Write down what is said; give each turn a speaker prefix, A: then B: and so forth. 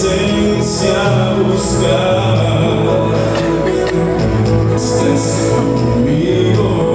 A: presencia buscar. Estés conmigo.